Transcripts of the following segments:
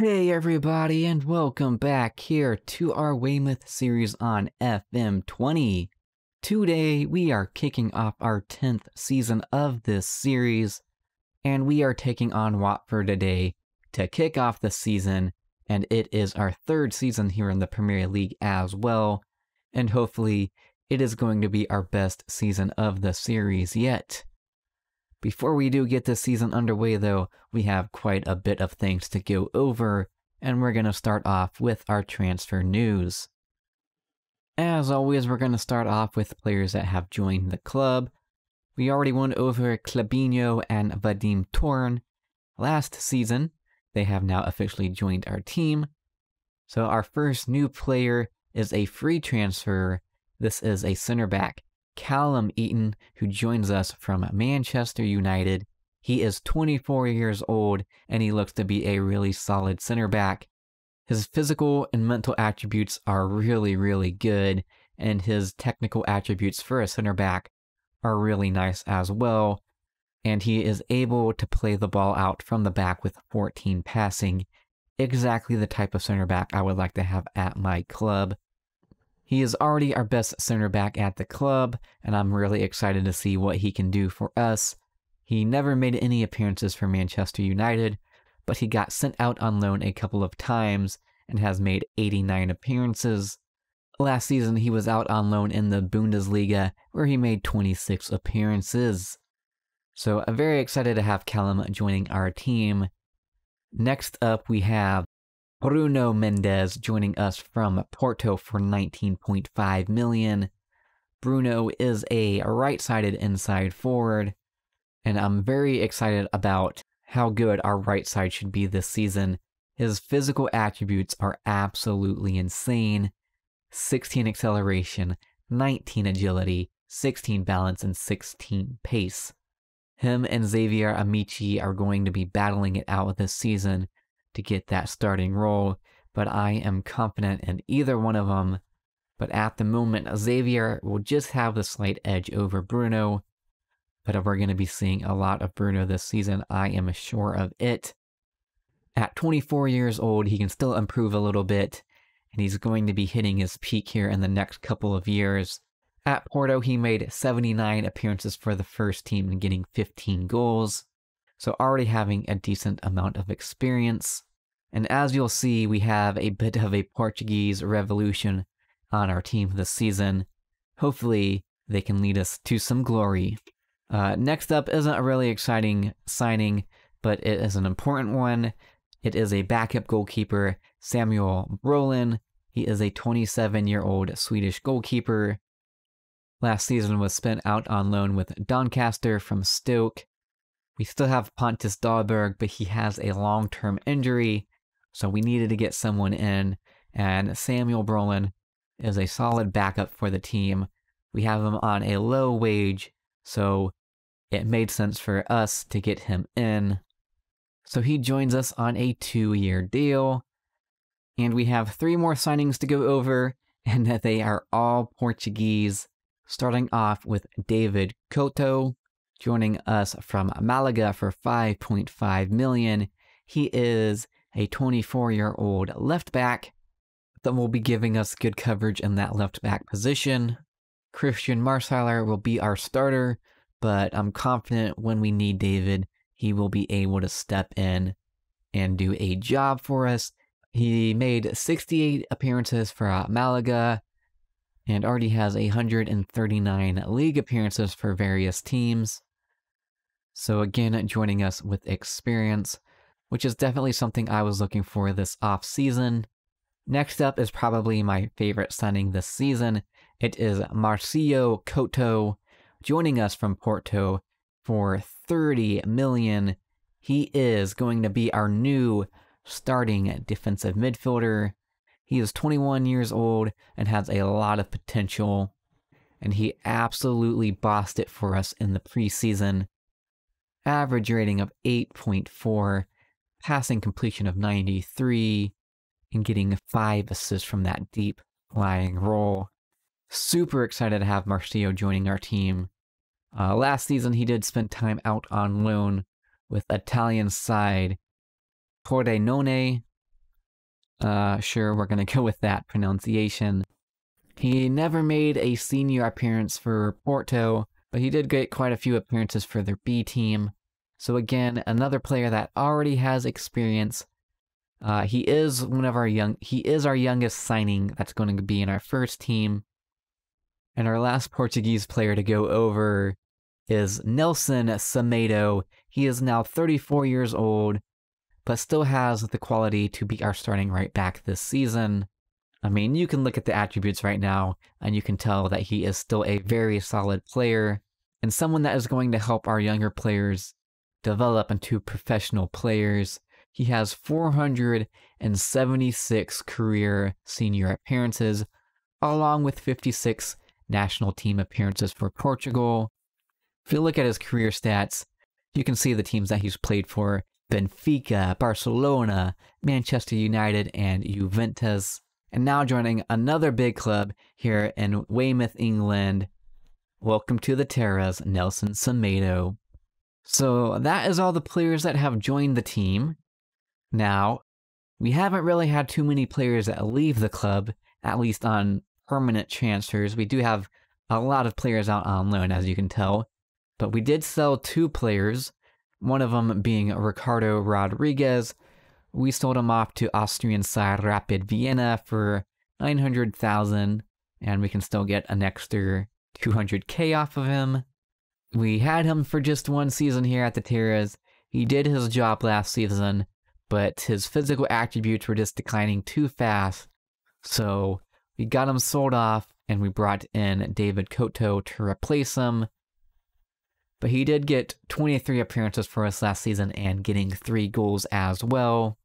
Hey everybody and welcome back here to our Weymouth series on FM20. Today we are kicking off our 10th season of this series and we are taking on Watford today to kick off the season and it is our third season here in the Premier League as well and hopefully it is going to be our best season of the series yet. Before we do get this season underway, though, we have quite a bit of things to go over, and we're going to start off with our transfer news. As always, we're going to start off with players that have joined the club. We already went over Clabinho and Vadim Torn last season. They have now officially joined our team. So our first new player is a free transfer. This is a center back Callum Eaton, who joins us from Manchester United. He is 24 years old and he looks to be a really solid center back. His physical and mental attributes are really, really good, and his technical attributes for a center back are really nice as well. And he is able to play the ball out from the back with 14 passing, exactly the type of center back I would like to have at my club. He is already our best center back at the club, and I'm really excited to see what he can do for us. He never made any appearances for Manchester United, but he got sent out on loan a couple of times and has made 89 appearances. Last season, he was out on loan in the Bundesliga, where he made 26 appearances. So I'm very excited to have Callum joining our team. Next up, we have Bruno Mendes joining us from Porto for 19.5 million. Bruno is a right-sided inside forward, and I'm very excited about how good our right side should be this season. His physical attributes are absolutely insane. 16 acceleration, 19 agility, 16 balance, and 16 pace. Him and Xavier Amici are going to be battling it out this season to get that starting role, but I am confident in either one of them. But at the moment, Xavier will just have the slight edge over Bruno. But we're going to be seeing a lot of Bruno this season, I am sure of it. At 24 years old, he can still improve a little bit, and he's going to be hitting his peak here in the next couple of years. At Porto, he made 79 appearances for the first team and getting 15 goals so already having a decent amount of experience. And as you'll see, we have a bit of a Portuguese revolution on our team this season. Hopefully, they can lead us to some glory. Uh, next up isn't a really exciting signing, but it is an important one. It is a backup goalkeeper, Samuel Brolin. He is a 27 year old Swedish goalkeeper. Last season was spent out on loan with Doncaster from Stoke. We still have Pontus Dahlberg, but he has a long term injury, so we needed to get someone in, and Samuel Brolin is a solid backup for the team. We have him on a low wage, so it made sense for us to get him in. So he joins us on a two year deal. And we have three more signings to go over, and they are all Portuguese, starting off with David Couto joining us from Malaga for 5.5 million. He is a 24-year-old left back that will be giving us good coverage in that left back position. Christian Marsaler will be our starter, but I'm confident when we need David, he will be able to step in and do a job for us. He made 68 appearances for uh, Malaga and already has 139 league appearances for various teams. So again, joining us with experience, which is definitely something I was looking for this off season. Next up is probably my favorite signing this season. It is Marcio Couto joining us from Porto for 30 million. He is going to be our new starting defensive midfielder. He is 21 years old and has a lot of potential, and he absolutely bossed it for us in the preseason average rating of 8.4, passing completion of 93, and getting 5 assists from that deep flying role. Super excited to have Marcio joining our team. Uh, last season, he did spend time out on loan with Italian side Pordenone, Uh, sure, we're gonna go with that pronunciation. He never made a senior appearance for Porto, but he did get quite a few appearances for their B team. So again, another player that already has experience. Uh, he is one of our young. He is our youngest signing. That's going to be in our first team. And our last Portuguese player to go over is Nelson Semedo. He is now 34 years old, but still has the quality to be our starting right back this season. I mean, you can look at the attributes right now, and you can tell that he is still a very solid player, and someone that is going to help our younger players develop into professional players. He has 476 career senior appearances, along with 56 national team appearances for Portugal. If you look at his career stats, you can see the teams that he's played for Benfica, Barcelona, Manchester United, and Juventus. And now joining another big club here in Weymouth, England. Welcome to the Terras, Nelson Semedo. So that is all the players that have joined the team. Now, we haven't really had too many players that leave the club, at least on permanent transfers. We do have a lot of players out on loan, as you can tell. But we did sell two players, one of them being Ricardo Rodriguez. We sold him off to Austrian side Rapid Vienna for 900,000, and we can still get an extra 200k off of him. We had him for just one season here at the Terras. He did his job last season, but his physical attributes were just declining too fast. So we got him sold off and we brought in David Couto to replace him. But he did get 23 appearances for us last season and getting three goals as well.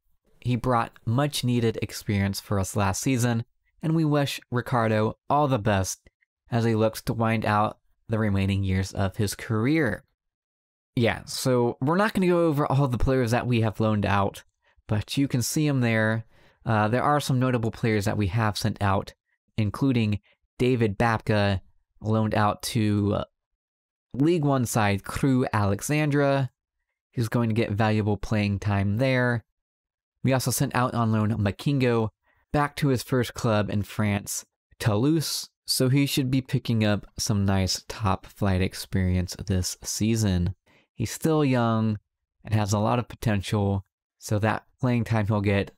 He brought much needed experience for us last season, and we wish Ricardo all the best as he looks to wind out the remaining years of his career. Yeah, so we're not going to go over all the players that we have loaned out, but you can see them there. Uh, there are some notable players that we have sent out, including David Babka, loaned out to uh, League One side Crewe Alexandra. He's going to get valuable playing time there. We also sent out on loan Makingo back to his first club in France, Toulouse, so he should be picking up some nice top flight experience this season. He's still young and has a lot of potential, so that playing time he'll get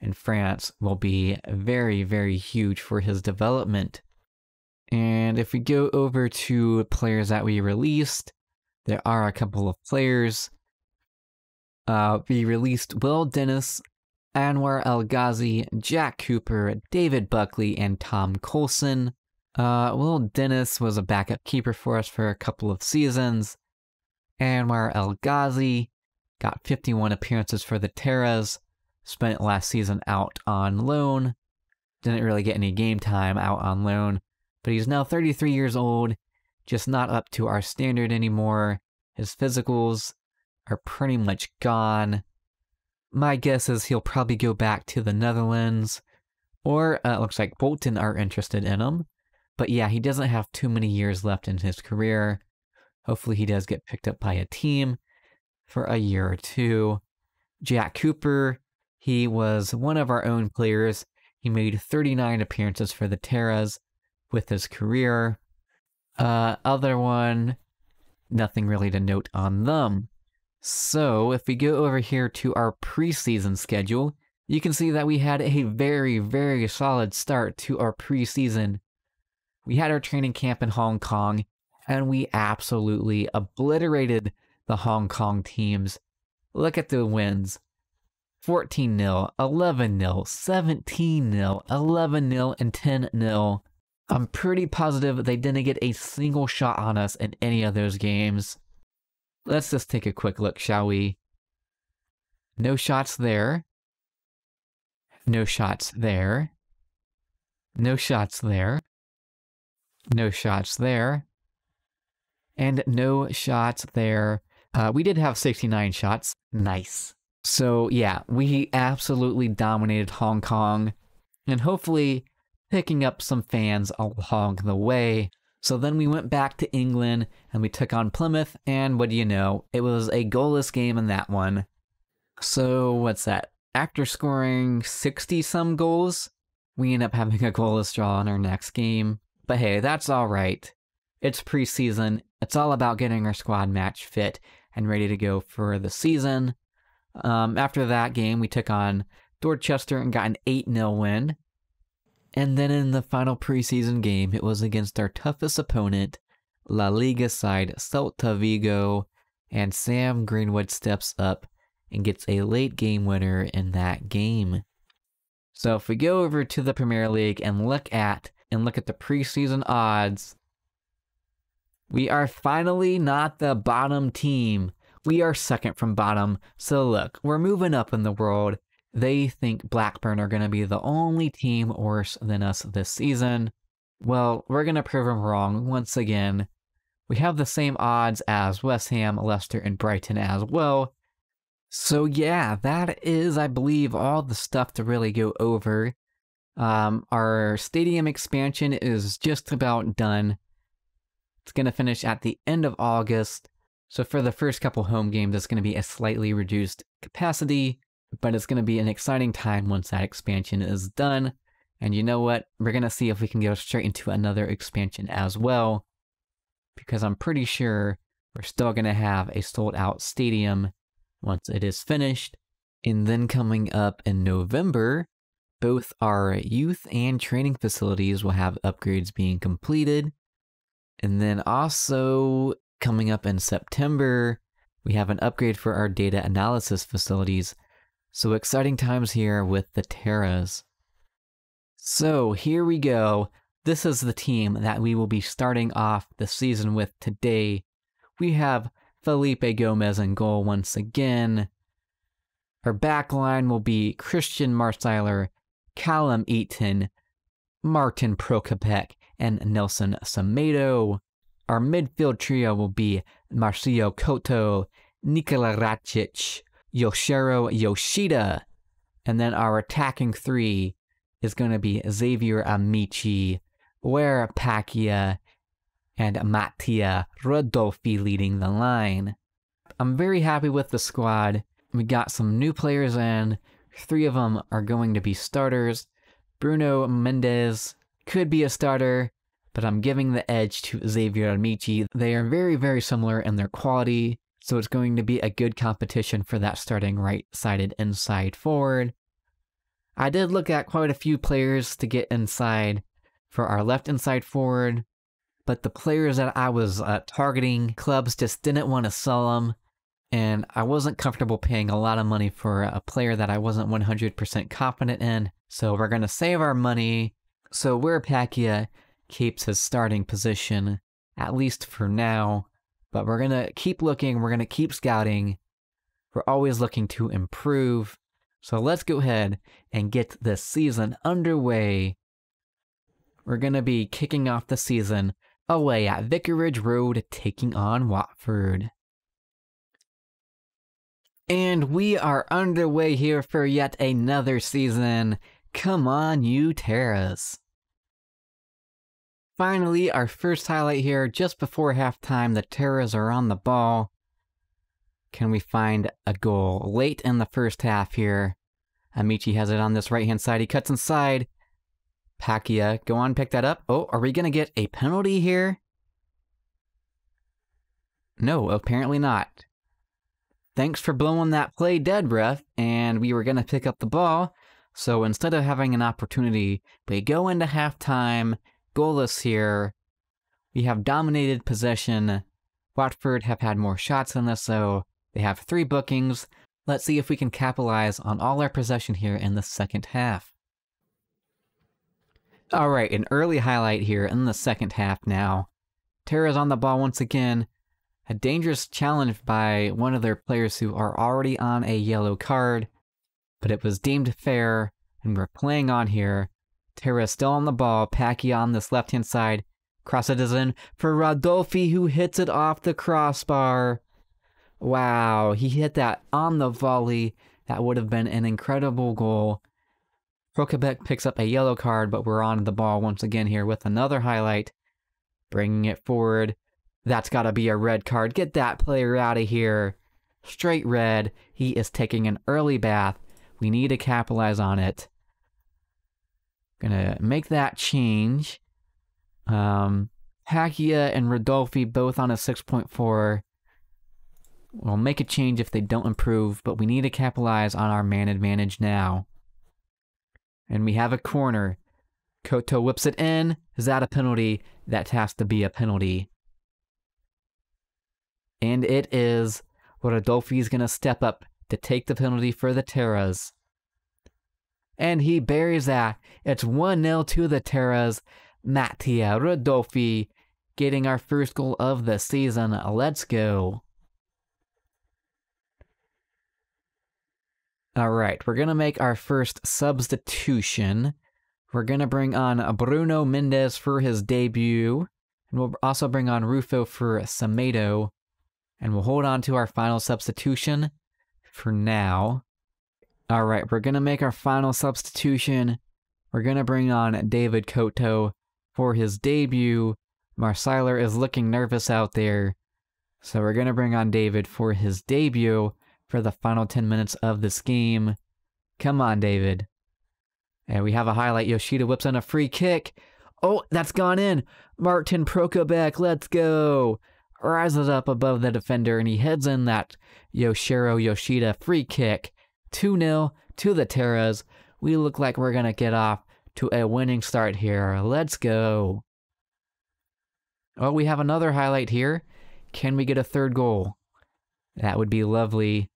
in France will be very, very huge for his development. And if we go over to players that we released, there are a couple of players. Uh, we released Will Dennis, Anwar El Ghazi, Jack Cooper, David Buckley, and Tom Colson. Uh, Dennis was a backup keeper for us for a couple of seasons. Anwar El Ghazi got 51 appearances for the Terras, spent last season out on loan, didn't really get any game time out on loan, but he's now 33 years old, just not up to our standard anymore. His physicals are pretty much gone. My guess is he'll probably go back to the Netherlands, or uh, it looks like Bolton are interested in him. But yeah, he doesn't have too many years left in his career. Hopefully, he does get picked up by a team for a year or two. Jack Cooper, he was one of our own players. He made 39 appearances for the Terras with his career. Uh, other one, nothing really to note on them. So, if we go over here to our preseason schedule, you can see that we had a very, very solid start to our preseason. We had our training camp in Hong Kong, and we absolutely obliterated the Hong Kong teams. Look at the wins 14 0, 11 0, 17 0, 11 0, and 10 0. I'm pretty positive they didn't get a single shot on us in any of those games. Let's just take a quick look, shall we? No shots there. No shots there. No shots there. No shots there. And no shots there. Uh, we did have 69 shots. Nice. So, yeah, we absolutely dominated Hong Kong. And hopefully, picking up some fans along the way. So then we went back to England and we took on Plymouth, and what do you know? It was a goalless game in that one. So what's that? after scoring 60 some goals, we end up having a goalless draw in our next game. But hey, that's alright. It's preseason. It's all about getting our squad match fit and ready to go for the season. Um, after that game, we took on Dorchester and got an 8 0 win. And then in the final preseason game, it was against our toughest opponent, La Liga side Celta Vigo, and Sam Greenwood steps up and gets a late game winner in that game. So if we go over to the Premier League and look at and look at the preseason odds, we are finally not the bottom team. We are second from bottom. So look, we're moving up in the world. They think Blackburn are going to be the only team worse than us this season. Well, we're going to prove them wrong once again. We have the same odds as West Ham, Leicester, and Brighton as well. So yeah, that is, I believe, all the stuff to really go over. Um, our stadium expansion is just about done. It's going to finish at the end of August. So for the first couple home games, it's going to be a slightly reduced capacity, but it's going to be an exciting time once that expansion is done. And you know what? We're going to see if we can go straight into another expansion as well because I'm pretty sure we're still going to have a sold out stadium once it is finished. And then coming up in November, both our youth and training facilities will have upgrades being completed. And then also coming up in September, we have an upgrade for our data analysis facilities. So exciting times here with the Terras. So here we go. This is the team that we will be starting off the season with today. We have Felipe Gomez in goal once again. Our back line will be Christian Marsiler, Callum Eaton, Martin Prokopek, and Nelson Semedo. Our midfield trio will be Marcio Couto, Nikola Racic, Yoshiro Yoshida. And then our attacking three is going to be Xavier Amici, where Pakia and Mattia Rodolfi leading the line. I'm very happy with the squad. We got some new players in. Three of them are going to be starters. Bruno Mendes could be a starter, but I'm giving the edge to Xavier Amici. They are very, very similar in their quality, so it's going to be a good competition for that starting right-sided inside forward. I did look at quite a few players to get inside for our left inside forward, but the players that I was uh, targeting, clubs just didn't want to sell them, and I wasn't comfortable paying a lot of money for a player that I wasn't 100% confident in. So we're going to save our money. So where Pakia keeps his starting position, at least for now, but we're going to keep looking, we're going to keep scouting. We're always looking to improve. So let's go ahead and get this season underway we're going to be kicking off the season away at Vicarage Road, taking on Watford. And we are underway here for yet another season. Come on, you Terras. Finally, our first highlight here, just before halftime, the Terras are on the ball. Can we find a goal? Late in the first half here. Amici has it on this right hand side. He cuts inside. Pakia, go on, pick that up. Oh, are we going to get a penalty here? No, apparently not. Thanks for blowing that play dead, breath, and we were going to pick up the ball. So instead of having an opportunity, we go into halftime, goalless here. We have dominated possession. Watford have had more shots than us, so they have three bookings. Let's see if we can capitalize on all our possession here in the second half. All right, an early highlight here in the second half now. Terra's on the ball once again. A dangerous challenge by one of their players who are already on a yellow card, but it was deemed fair, and we're playing on here. Terra still on the ball, Packy on this left-hand side. Cross it is in for Rodolfi, who hits it off the crossbar. Wow, he hit that on the volley. That would have been an incredible goal. Prokopek picks up a yellow card, but we're on the ball once again here with another highlight. Bringing it forward. That's got to be a red card. Get that player out of here. Straight red. He is taking an early bath. We need to capitalize on it. Gonna make that change. Um, Hakia and Rodolfi both on a 6.4. We'll make a change if they don't improve, but we need to capitalize on our man advantage now. And we have a corner. Couto whips it in. Is that a penalty? That has to be a penalty. And it is. Rodolfi is going to step up to take the penalty for the Terras. And he buries that. It's 1 0 to the Terras. Mattia Rodolfi getting our first goal of the season. Let's go. All right, we're going to make our first substitution. We're going to bring on Bruno Mendes for his debut. And we'll also bring on Rufo for Semedo. And we'll hold on to our final substitution for now. All right, we're going to make our final substitution. We're going to bring on David Couto for his debut. Marsiler is looking nervous out there. So we're going to bring on David for his debut for the final 10 minutes of this game. Come on, David. And we have a highlight. Yoshida whips in a free kick. Oh, that's gone in. Martin Prokopek, let's go. Rises up above the defender and he heads in that Yoshiro Yoshida free kick. 2 0 to the Terras. We look like we're going to get off to a winning start here. Let's go. Oh, we have another highlight here. Can we get a third goal? That would be lovely.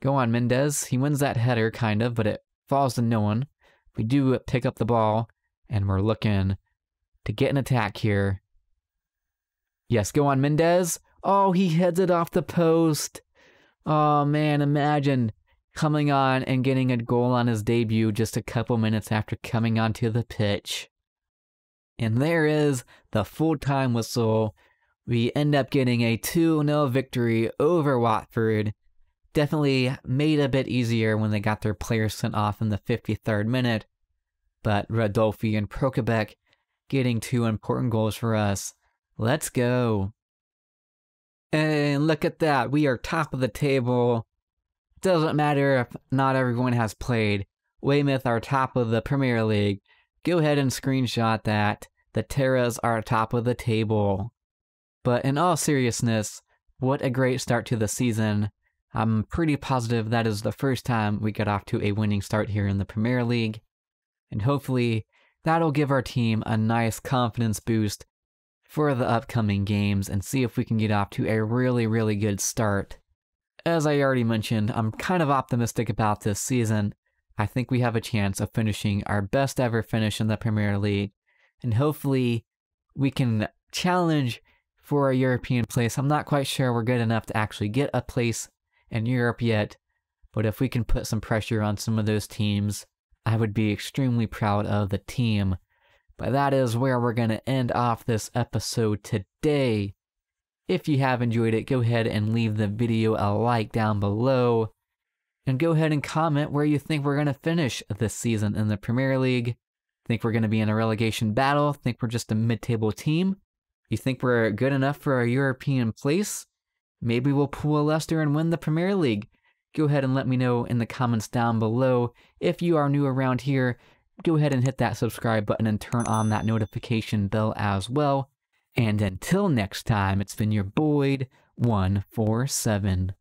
Go on, Mendes. He wins that header, kind of, but it falls to no one. We do pick up the ball, and we're looking to get an attack here. Yes, go on, Mendes. Oh, he heads it off the post. Oh, man, imagine coming on and getting a goal on his debut just a couple minutes after coming onto the pitch. And there is the full time whistle. We end up getting a 2 0 victory over Watford definitely made a bit easier when they got their players sent off in the 53rd minute. But Rodolfi and Prokopek getting two important goals for us. Let's go. And look at that. We are top of the table. Doesn't matter if not everyone has played. Weymouth are top of the Premier League. Go ahead and screenshot that. The Terras are top of the table. But in all seriousness, what a great start to the season. I'm pretty positive that is the first time we get off to a winning start here in the Premier League. And hopefully, that'll give our team a nice confidence boost for the upcoming games and see if we can get off to a really, really good start. As I already mentioned, I'm kind of optimistic about this season. I think we have a chance of finishing our best ever finish in the Premier League, and hopefully, we can challenge for a European place. I'm not quite sure we're good enough to actually get a place in Europe yet, but if we can put some pressure on some of those teams, I would be extremely proud of the team. But that is where we're going to end off this episode today. If you have enjoyed it, go ahead and leave the video a like down below. And go ahead and comment where you think we're going to finish this season in the Premier League. Think we're going to be in a relegation battle? Think we're just a mid table team? You think we're good enough for a European place? Maybe we'll pull a Leicester and win the Premier League. Go ahead and let me know in the comments down below. If you are new around here, go ahead and hit that subscribe button and turn on that notification bell as well. And until next time, it's been your Boyd147.